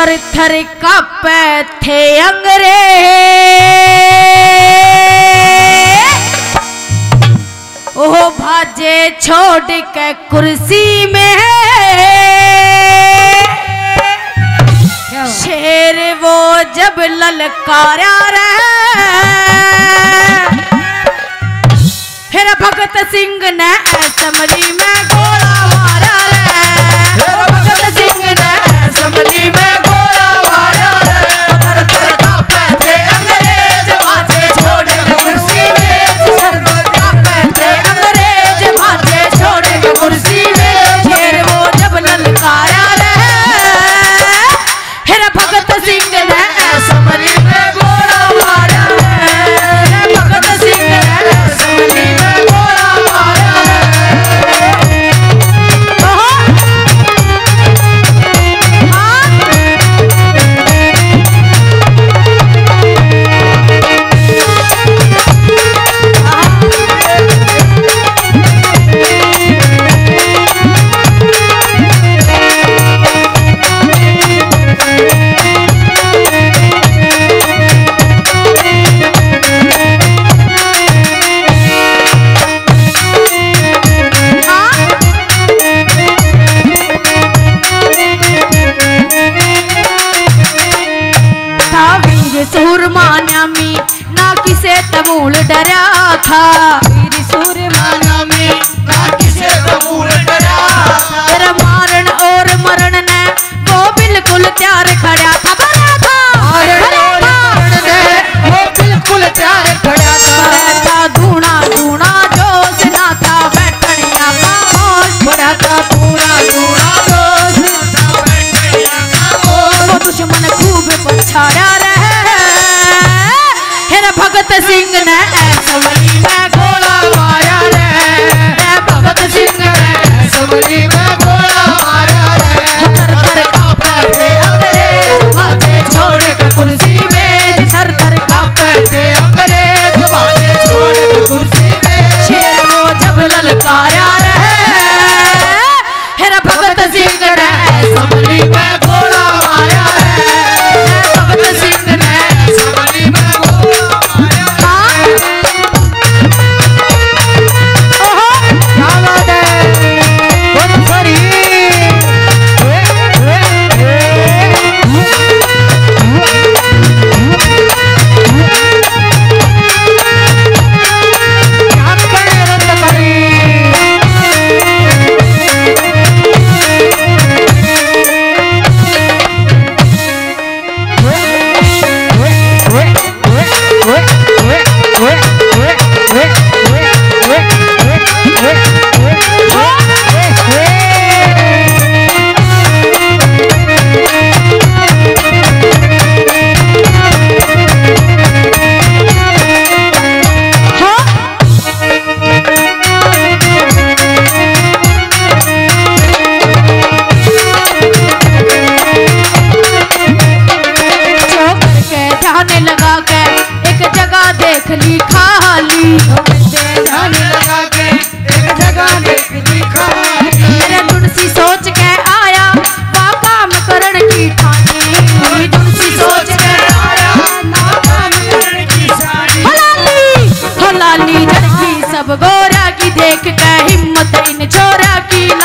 थर थर का थे अंग्रेज़। ओ भाजे छोड़ के कुर्सी में शेर वो जब ललकारा रहे। फिर भगत सिंह ने समझी में sing तबूल डरा था। वीर सूर्य में किसे तमूल डरा था। मारण और मरण ने वो बिल्कुल त्यार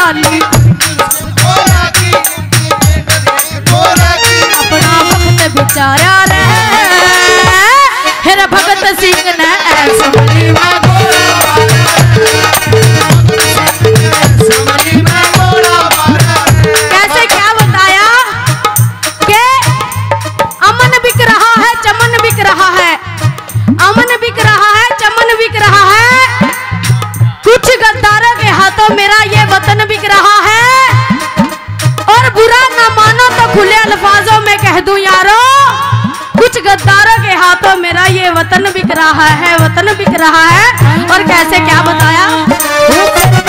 Dani. खुले अल्फाजों में कह दूँ, यारो, कुछ गद्दारों के हाथों मेरा ये वतन बिक रहा है, वतन बिक रहा है। और कैसे, क्या बताया?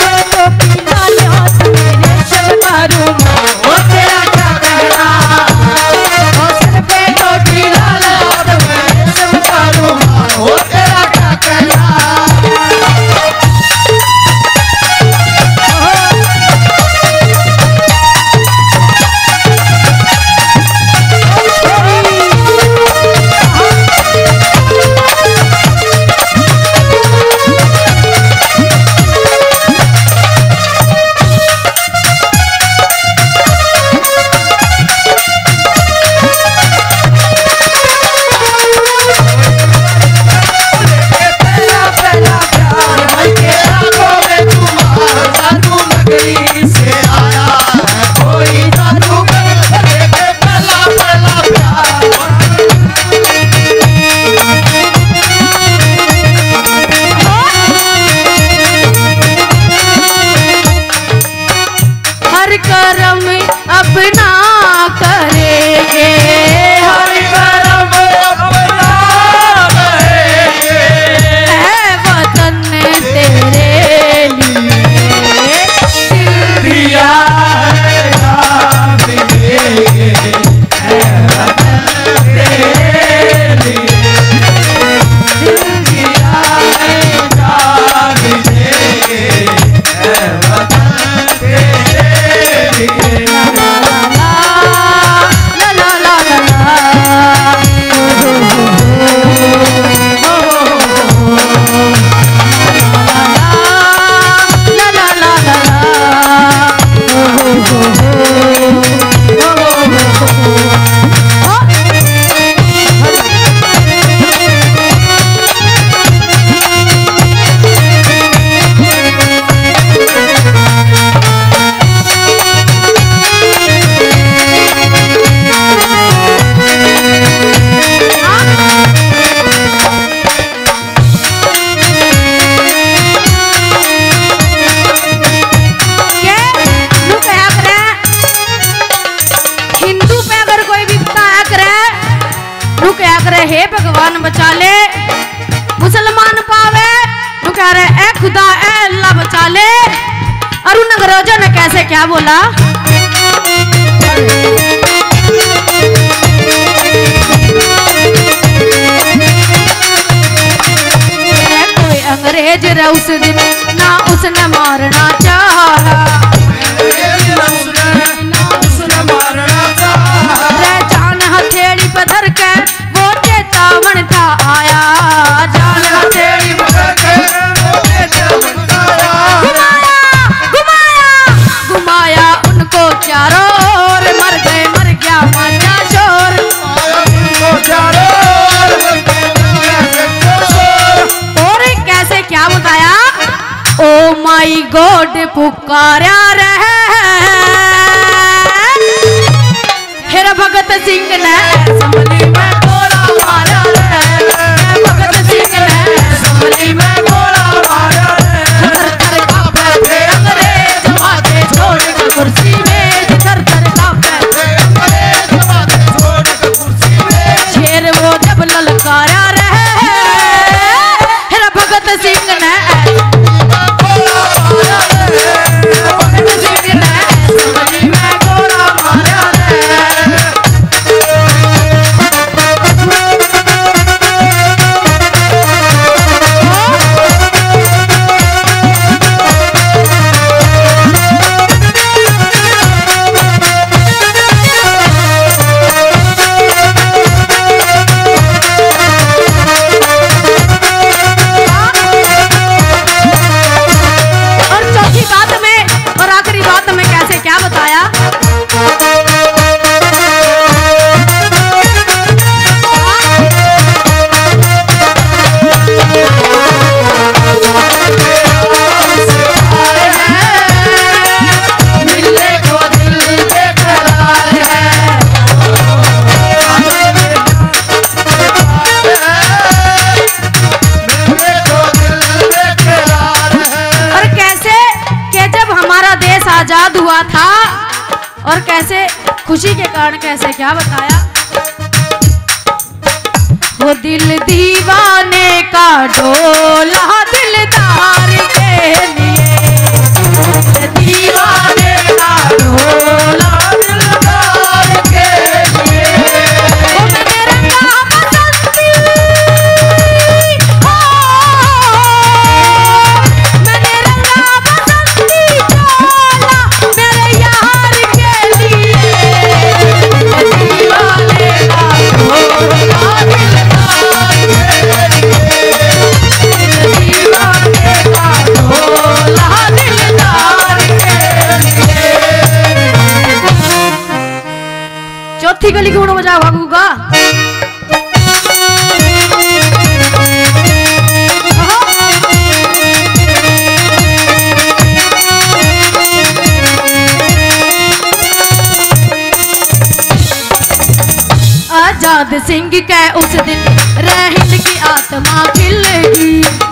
खुदा ए अल्लाह बचा ले। अरुण नगरोजा ने कैसे क्या बोला? अंग्रेज़ उस दिन, ना उसने मारना चाहा। माई गोड पुकारा रह। हेरा भगत सिंह ने Thank और कैसे खुशी के कारण कैसे, क्या बताया? वो दिल दीवाने का डोला दिलदार के लिए। दीवाने का डोला प्रसाद सिंह के उस दिन रहन की आत्मा खिलेगी।